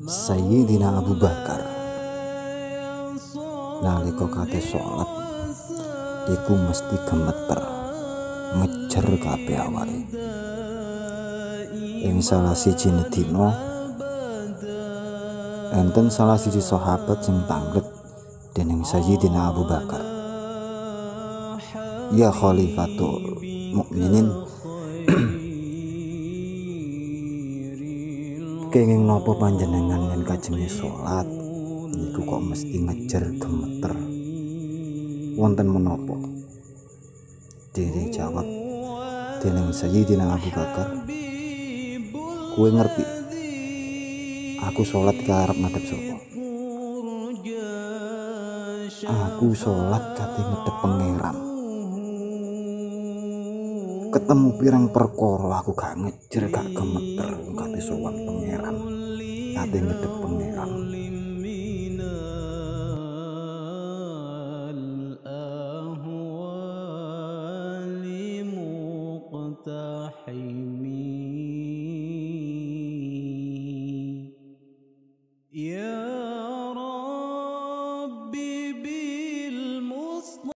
Sayyidina Abu Bakar. Nalika kate salat iku mesti gemeter ngejer kabeh awake. Ing salah siji dina enten salah siji sahabat sing tanglet dening Sayyidina Abu Bakar. Ya khalifatul mukminin kenging nopo panjenengan yen kajenge salat niku kok mesti ngejer gemeter. Wonten menapa? Diri jawab dening Sayyidina Abu Bakar kue ngerti? Aku sholat ke arab ngadep sapa aku sholat kate ngadep pangeran ketemu pirang perkara aku gak ngejer gak gemeter. Kate sowan pangeran. Kate ngadep pangeran. يا